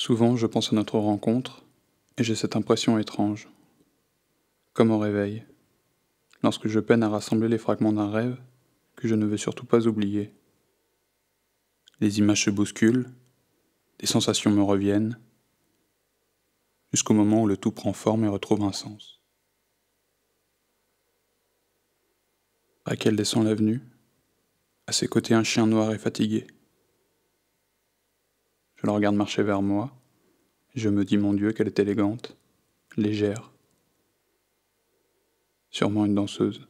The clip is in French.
Souvent, je pense à notre rencontre et j'ai cette impression étrange. Comme au réveil, lorsque je peine à rassembler les fragments d'un rêve que je ne veux surtout pas oublier. Les images se bousculent, des sensations me reviennent, jusqu'au moment où le tout prend forme et retrouve un sens. Raquel descend l'avenue, à ses côtés un chien noir et fatigué. Je la regarde marcher vers moi, je me dis, mon Dieu, qu'elle est élégante, légère, sûrement une danseuse.